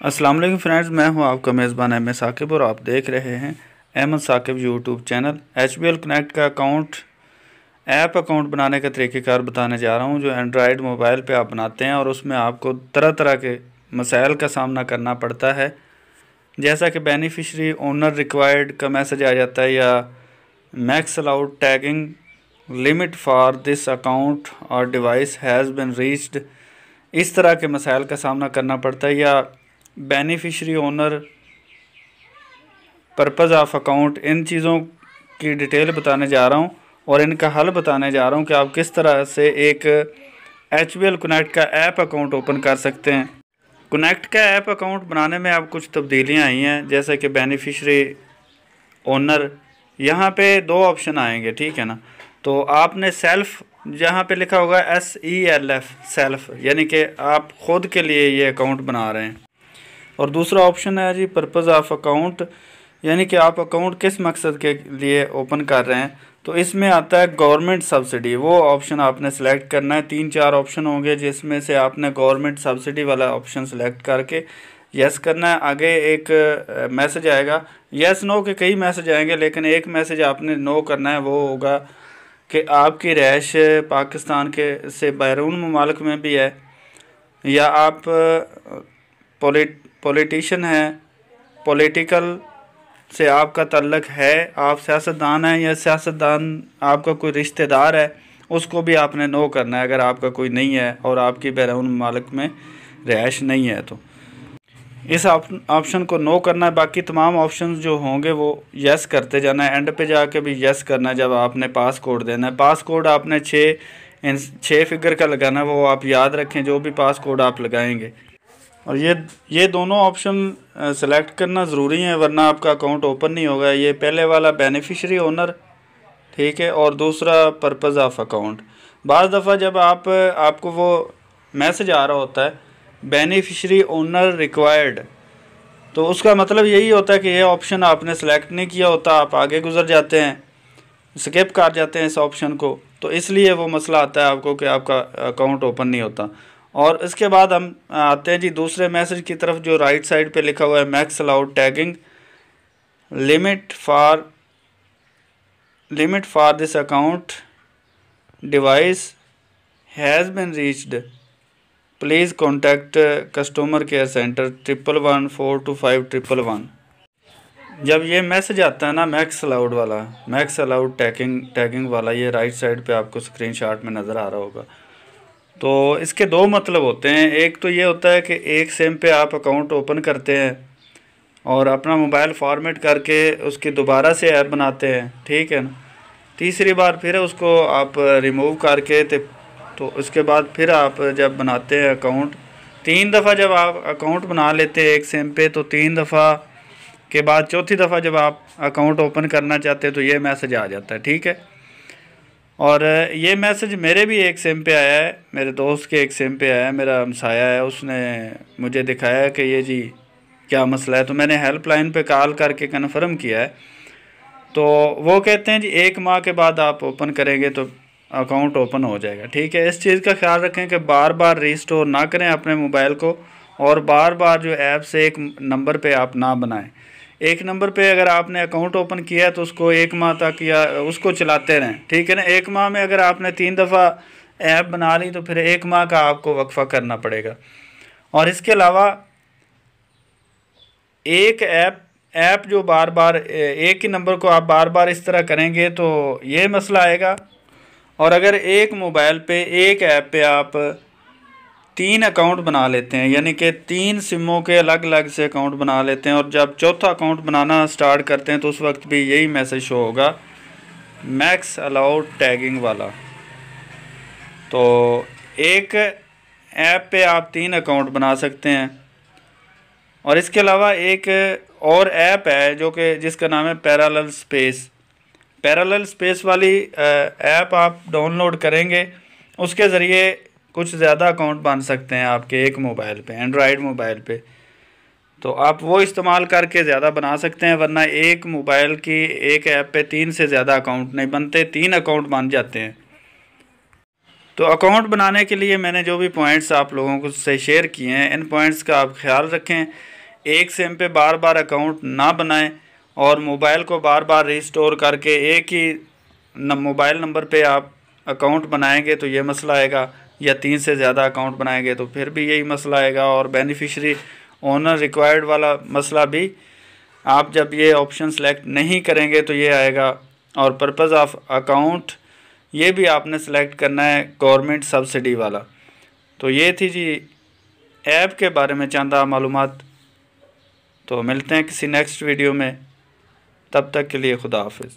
अस्सलाम वालेकुम फ्रेंड्स, मैं हूँ आपका मेज़बान एम साकिब और आप देख रहे हैं Ahmad Saqib YouTube channel. H B L connect का अकाउंट, ऐप अकाउंट बनाने का तरीक़ेकार बताने जा रहा हूँ, जो एंड्रॉयड मोबाइल पे आप बनाते हैं और उसमें आपको तरह तरह के मसाइल का सामना करना पड़ता है। जैसा कि बेनिफिशरी ओनर रिक्वायर्ड का मैसेज आ जाता है, या max allowed tagging limit for this account और डिवाइस हैज़ बिन रीच्ड इस तरह के मसाइल का सामना करना पड़ता है, या beneficiary owner purpose of account इन चीज़ों की डिटेल बताने जा रहा हूँ और इनका हल बताने जा रहा हूँ कि आप किस तरह से एक एच बी एल कनेक्ट का ऐप अकाउंट ओपन कर सकते हैं। कनेक्ट का ऐप अकाउंट बनाने में अब कुछ तब्दीलियाँ आई हैं, जैसे कि बेनिफिशरी ओनर यहाँ पे दो ऑप्शन आएँगे, ठीक है ना? तो आपने सेल्फ़ जहाँ पे लिखा होगा S E L F self यानी कि आप ख़ुद के लिए ये अकाउंट बना रहे हैं। और दूसरा ऑप्शन है जी पर्पज़ ऑफ़ अकाउंट यानी कि आप अकाउंट किस मकसद के लिए ओपन कर रहे हैं? तो इसमें आता है गवर्नमेंट सब्सिडी वो ऑप्शन आपने सेलेक्ट करना है। तीन चार ऑप्शन होंगे जिसमें से आपने गवर्नमेंट सब्सिडी वाला ऑप्शन सेलेक्ट करके यस करना है। आगे एक मैसेज आएगा। यस नो के कई मैसेज आएँगे, लेकिन एक मैसेज आपने नो करना है, वो होगा कि आपकी रहायश पाकिस्तान के से बैरून ममालक में भी है, या आप पोलिट पॉलिटिशियन हैं, पॉलिटिकल से आपका तल्लक है, आप सियासतदान हैं या सियासतदान आपका कोई रिश्तेदार है, उसको भी आपने नो करना है अगर आपका कोई नहीं है और आपकी बैरून मालिक में रहायश नहीं है तो। इस ऑप्शन को नो करना है, बाकी तमाम ऑप्शन जो होंगे वो यस करते जाना है। एंड पे जाके भी यस करना है, जब आपने पास कोड देना है। पास कोड आपने छः छः फिगर का लगाना है, वो आप याद रखें, जो भी पास कोड आप लगाएँगे। और ये ये दोनों ऑप्शन सेलेक्ट करना ज़रूरी है, वरना आपका अकाउंट ओपन नहीं होगा। ये पहले वाला बेनिफिशरी ओनर ठीक है, और दूसरा पर्पज़ ऑफ़ अकाउंट बाज़ दफ़ा जब आप, आपको वो मैसेज आ रहा होता है बेनिफिशरी ओनर रिक्वायर्ड तो उसका मतलब यही होता है कि ये ऑप्शन आपने सेलेक्ट नहीं किया होता, आप आगे गुजर जाते हैं स्किप कर जाते हैं इस ऑप्शन को तो इसलिए वो मसला आता है आपको कि आपका अकाउंट ओपन नहीं होता। और इसके बाद हम आते हैं जी दूसरे मैसेज की तरफ़ जो राइट साइड पे लिखा हुआ है max allowed tagging limit for limit for this account device has been reached please contact customer care centre triple one four two five triple one जब ये मैसेज आता है ना मैक्स अलाउड वाला मैक्स अलाउड टैगिंग टैगिंग वाला, ये right side पे आपको स्क्रीनशॉट में नज़र आ रहा होगा। तो इसके दो मतलब होते हैं। एक तो ये होता है कि एक सिम पे आप अकाउंट ओपन करते हैं और अपना मोबाइल फॉर्मेट करके उसकी दोबारा से ऐप बनाते हैं, ठीक है ना? तीसरी बार फिर उसको आप रिमूव करके तो उसके बाद फिर आप जब बनाते हैं अकाउंट, तीन दफ़ा जब आप अकाउंट बना लेते हैं एक सिम पे तो तीन दफ़ा के बाद चौथी दफ़ा जब आप अकाउंट ओपन करना चाहते हैं तो ये मैसेज आ जाता है, ठीक है? और ये मैसेज मेरे भी एक सिम पे आया है, मेरे दोस्त के एक सिम पे आया है, मेरा हमसाया है, उसने मुझे दिखाया कि ये जी क्या मसला है तो मैंने हेल्पलाइन पे कॉल करके कन्फर्म किया है। तो वो कहते हैं जी, एक माह के बाद आप ओपन करेंगे तो अकाउंट ओपन हो जाएगा, ठीक है? इस चीज़ का ख्याल रखें कि बार बार रीस्टोर ना करें अपने मोबाइल को और बार बार जो ऐप से एक नंबर पे आप ना बनाएँ। एक नंबर पे अगर आपने अकाउंट ओपन किया तो उसको एक माह तक या उसको चलाते रहें। ठीक है ना? एक माह में अगर आपने तीन दफ़ा ऐप बना ली तो फिर एक माह का आपको वक्फा करना पड़ेगा। और इसके अलावा एक ऐप ऐप जो बार बार एक ही नंबर को आप बार बार इस तरह करेंगे तो ये मसला आएगा। और अगर एक मोबाइल पे, एक ऐप पे आप तीन अकाउंट बना लेते हैं, यानी कि तीन सिमों के अलग अलग से अकाउंट बना लेते हैं, और जब चौथा अकाउंट बनाना स्टार्ट करते हैं तो उस वक्त भी यही मैसेज शो होगा, मैक्स अलाउड टैगिंग वाला। तो एक ऐप पे आप तीन अकाउंट बना सकते हैं, और इसके अलावा एक और ऐप है, जो कि जिसका नाम है पैरालल स्पेस। पैरालल स्पेस वाली ऐप आप डाउनलोड करेंगे, उसके ज़रिए कुछ ज़्यादा अकाउंट बन सकते हैं आपके एक मोबाइल पे एंड्रॉयड मोबाइल पे। तो आप वो इस्तेमाल करके ज़्यादा बना सकते हैं, वरना एक मोबाइल की एक ऐप पे तीन से ज़्यादा अकाउंट नहीं बनते, तीन अकाउंट बन जाते हैं। तो अकाउंट बनाने के लिए मैंने जो भी पॉइंट्स आप लोगों को से शेयर किए हैं, इन पॉइंट्स का आप ख्याल रखें। एक सिम पे बार बार अकाउंट ना बनाएँ और मोबाइल को बार बार रिस्टोर करके एक ही मोबाइल नंबर पे आप अकाउंट बनाएँगे तो ये मसला आएगा। या तीन से ज़्यादा अकाउंट बनाएँगे तो फिर भी यही मसला आएगा और बेनिफिशरी ओनर रिक्वायर्ड वाला मसला भी, आप जब ये ऑप्शन सेलेक्ट नहीं करेंगे तो ये आएगा और पर्पज़ ऑफ़ अकाउंट ये भी आपने सेलेक्ट करना है गवर्नमेंट सब्सिडी वाला। तो ये थी जी ऐप के बारे में चंदा मालूम तो मिलते हैं किसी नेक्स्ट वीडियो में। तब तक के लिए खुदा हाफिज़।